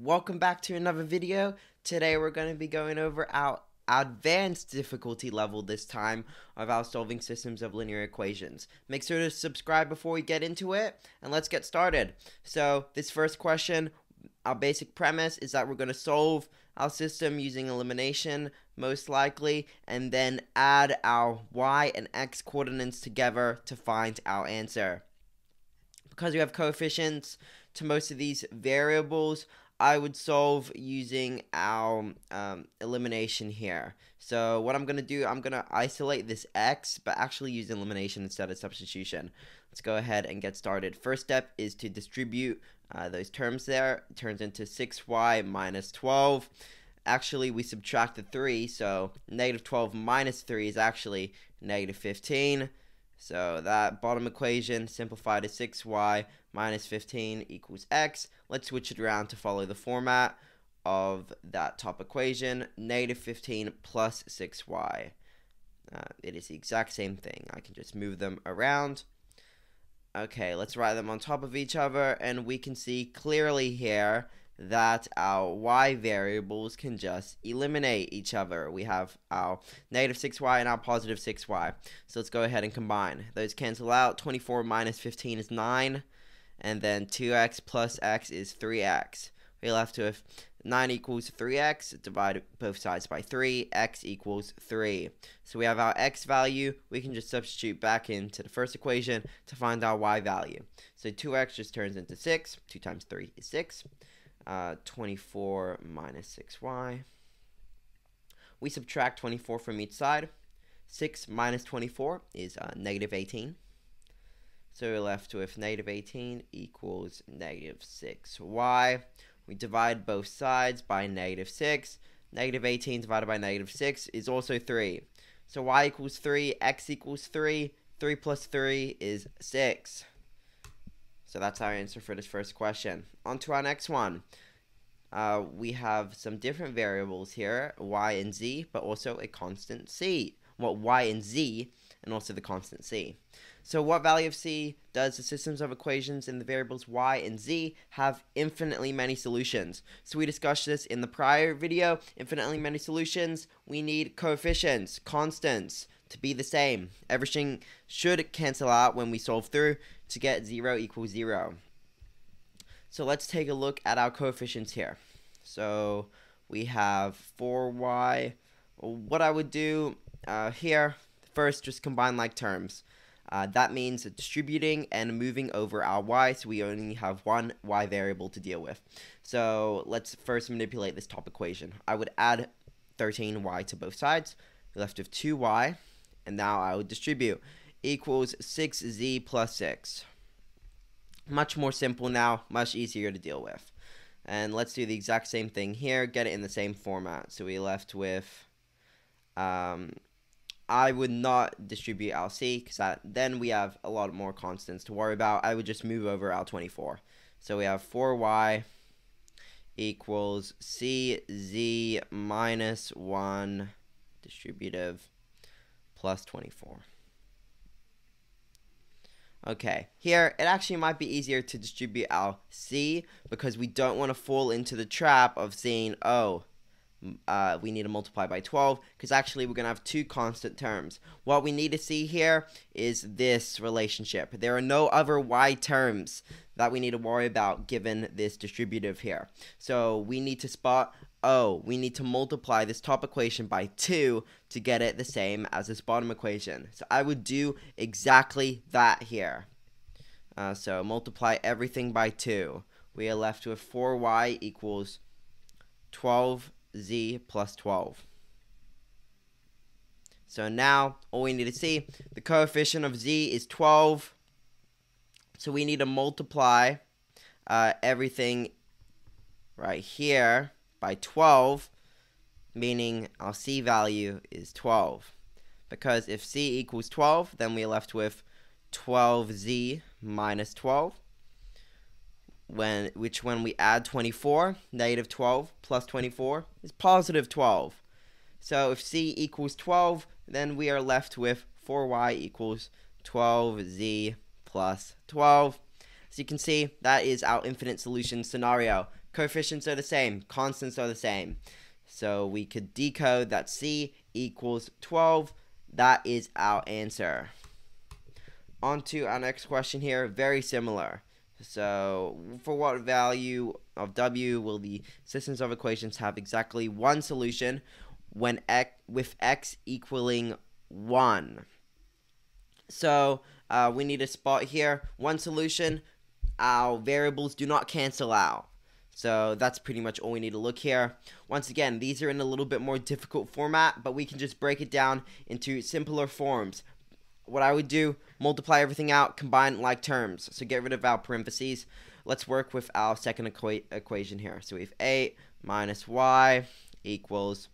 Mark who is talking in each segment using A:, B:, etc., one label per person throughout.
A: Welcome back to another video. Today we're going to be going over our advanced difficulty level this time of our solving systems of linear equations. Make sure to subscribe before we get into it and let's get started. So this first question, our basic premise is that we're going to solve our system using elimination most likely and then add our y and x coordinates together to find our answer. Because we have coefficients to most of these variables, I would solve using our um, elimination here. So what I'm going to do, I'm going to isolate this x, but actually use elimination instead of substitution. Let's go ahead and get started. First step is to distribute uh, those terms there. It turns into 6y minus 12. Actually, we subtracted 3, so negative 12 minus 3 is actually negative 15. So that bottom equation simplified to 6y minus 15 equals x. Let's switch it around to follow the format of that top equation. Negative 15 plus 6y. Uh, it is the exact same thing. I can just move them around. Okay, let's write them on top of each other, and we can see clearly here that our y variables can just eliminate each other. We have our negative 6y and our positive 6y. So let's go ahead and combine. Those cancel out. 24 minus 15 is 9. And then 2x plus x is 3x. We're left with 9 equals 3x. Divide both sides by 3. x equals 3. So we have our x value. We can just substitute back into the first equation to find our y value. So 2x just turns into 6. 2 times 3 is 6 uh, 24 minus 6y. We subtract 24 from each side. 6 minus 24 is uh, negative 18. So we're left with negative 18 equals negative 6y. We divide both sides by negative 6. Negative 18 divided by negative 6 is also 3. So y equals 3, x equals 3. 3 plus 3 is 6. So that's our answer for this first question. On to our next one. Uh, we have some different variables here, y and z, but also a constant c. Well, y and z, and also the constant c. So what value of c does the systems of equations in the variables y and z have infinitely many solutions? So we discussed this in the prior video. Infinitely many solutions, we need coefficients, constants, to be the same. Everything should cancel out when we solve through to get 0 equals 0. So let's take a look at our coefficients here. So we have 4y. What I would do uh, here, first just combine like terms. Uh, that means distributing and moving over our y, so we only have one y variable to deal with. So let's first manipulate this top equation. I would add 13y to both sides. We're left with 2y and now I would distribute equals 6z plus 6. Much more simple now, much easier to deal with. And let's do the exact same thing here, get it in the same format. So we left with, um, I would not distribute LC because then we have a lot more constants to worry about. I would just move over L24. So we have 4y equals CZ minus 1 distributive plus 24. Okay, here it actually might be easier to distribute our C because we don't want to fall into the trap of saying, oh, uh, we need to multiply by 12 because actually we're going to have two constant terms. What we need to see here is this relationship. There are no other y terms that we need to worry about given this distributive here. So we need to spot oh, we need to multiply this top equation by 2 to get it the same as this bottom equation. So I would do exactly that here. Uh, so multiply everything by 2. We are left with 4y equals 12z plus 12. So now, all we need to see, the coefficient of z is 12. So we need to multiply uh, everything right here by 12, meaning our c value is 12. Because if c equals 12, then we're left with 12z minus 12, when which when we add 24, negative 12 plus 24 is positive 12. So if c equals 12, then we are left with 4y equals 12z plus 12. So you can see that is our infinite solution scenario Coefficients are the same. Constants are the same. So we could decode that c equals 12. That is our answer. On to our next question here. Very similar. So for what value of w will the systems of equations have exactly one solution when x, with x equaling 1? So uh, we need a spot here. One solution, our variables do not cancel out. So that's pretty much all we need to look here. Once again, these are in a little bit more difficult format, but we can just break it down into simpler forms. What I would do, multiply everything out, combine like terms. So get rid of our parentheses. Let's work with our second equa equation here. So we have 8 minus y equals,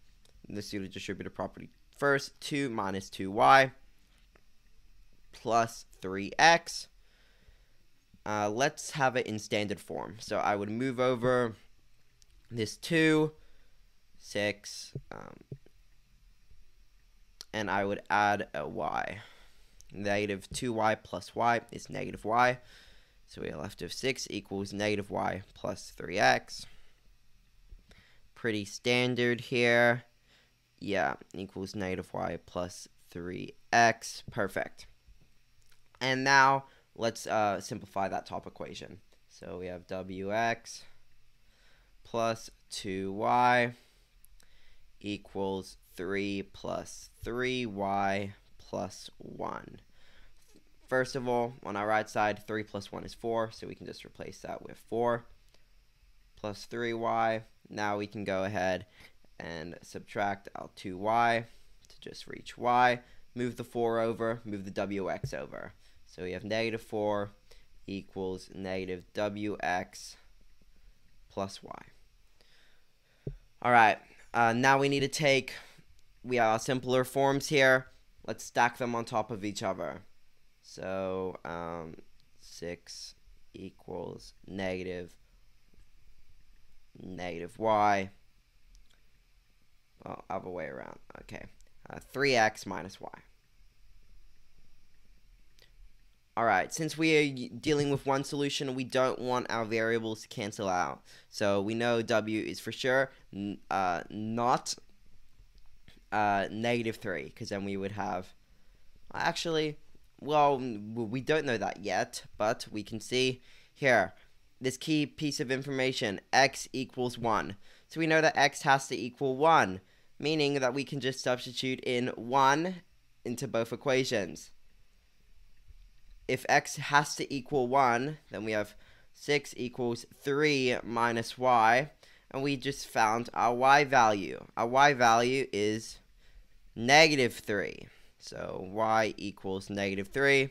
A: let's do the distributive property first, 2 minus 2y plus 3x uh, let's have it in standard form. So I would move over this 2, 6, um, and I would add a y. Negative 2y plus y is negative y. So we are left with 6 equals negative y plus 3x. Pretty standard here. Yeah, equals negative y plus 3x. Perfect. And now let's uh, simplify that top equation. So we have wx plus 2y equals 3 plus 3y plus 1. First of all, on our right side, 3 plus 1 is 4, so we can just replace that with 4 plus 3y. Now we can go ahead and subtract our 2y to just reach y. Move the 4 over, move the wx over. So we have negative 4 equals negative wx plus y. All right, uh, now we need to take, we have simpler forms here. Let's stack them on top of each other. So um, 6 equals negative negative y. Well, other way around. Okay. Uh, 3x minus y. Alright, since we are dealing with one solution, we don't want our variables to cancel out. So we know w is for sure uh, not uh, negative 3, because then we would have... Actually, well, we don't know that yet, but we can see here, this key piece of information, x equals 1. So we know that x has to equal 1, meaning that we can just substitute in 1 into both equations if x has to equal 1, then we have 6 equals 3 minus y, and we just found our y value. Our y value is negative 3. So y equals negative 3.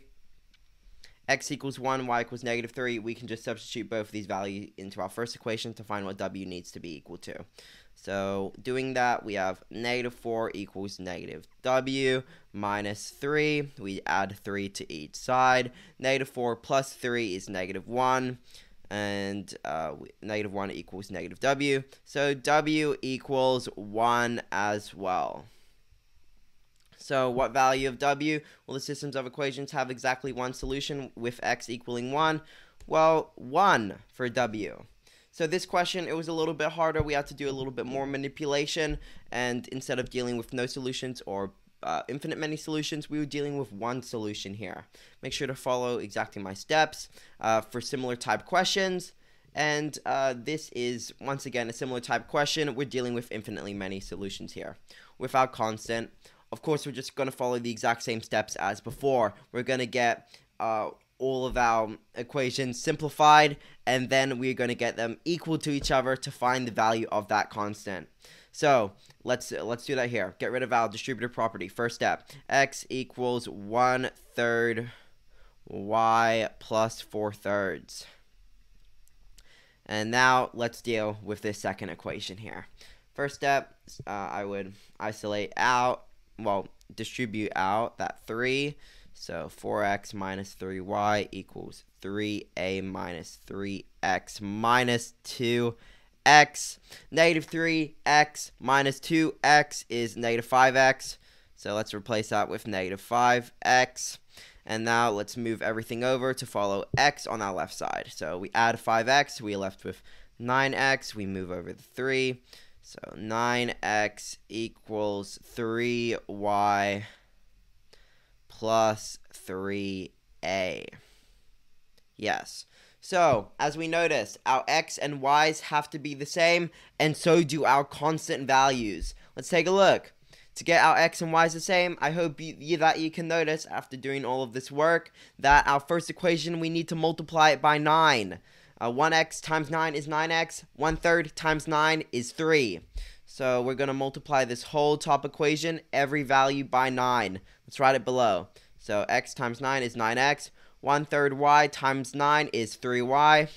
A: x equals 1, y equals negative 3. We can just substitute both of these values into our first equation to find what w needs to be equal to. So doing that, we have negative 4 equals negative w minus 3. We add 3 to each side. Negative 4 plus 3 is negative 1. And uh, negative 1 equals negative w. So w equals 1 as well. So what value of w? Well, the systems of equations have exactly one solution with x equaling 1. Well, 1 for w. So this question, it was a little bit harder. We had to do a little bit more manipulation. And instead of dealing with no solutions or uh, infinite many solutions, we were dealing with one solution here. Make sure to follow exactly my steps uh, for similar type questions. And uh, this is, once again, a similar type question. We're dealing with infinitely many solutions here without constant. Of course, we're just going to follow the exact same steps as before. We're going to get uh, all of our equations simplified, and then we're going to get them equal to each other to find the value of that constant. So let's let's do that here. Get rid of our distributive property. First step: x equals one third y plus four thirds. And now let's deal with this second equation here. First step, uh, I would isolate out, well, distribute out that 3 so 4x minus 3y equals 3a minus 3x minus 2x. Negative 3x minus 2x is negative 5x. So let's replace that with negative 5x. And now let's move everything over to follow x on our left side. So we add 5x, we are left with 9x, we move over the 3. So 9x equals 3y plus 3a. Yes. So, as we noticed, our x and y's have to be the same, and so do our constant values. Let's take a look. To get our x and y's the same, I hope you, that you can notice, after doing all of this work, that our first equation, we need to multiply it by 9. Uh, 1x times 9 is 9x, 1 third times 9 is 3. So we're going to multiply this whole top equation, every value by 9. Let's write it below. So x times 9 is 9x, 1 third y times 9 is 3y.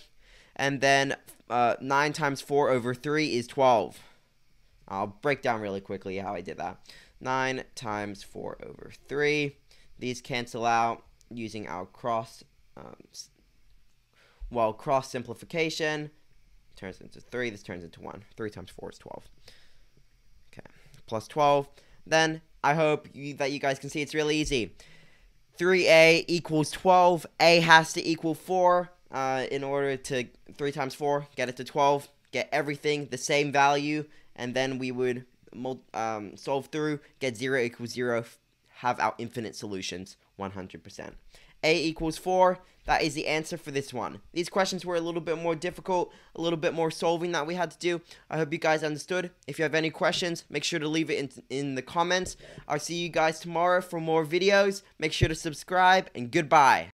A: And then uh, 9 times 4 over 3 is 12. I'll break down really quickly how I did that. 9 times 4 over 3. These cancel out using our cross, um, well, cross simplification. Turns into 3. This turns into 1. 3 times 4 is 12. Okay, plus 12. Then I hope you, that you guys can see it's really easy. 3a equals 12. A has to equal 4 uh, in order to 3 times 4, get it to 12, get everything the same value, and then we would um, solve through, get 0 equals 0, have our infinite solutions 100%. A equals 4. That is the answer for this one. These questions were a little bit more difficult, a little bit more solving that we had to do. I hope you guys understood. If you have any questions, make sure to leave it in, in the comments. I'll see you guys tomorrow for more videos. Make sure to subscribe, and goodbye.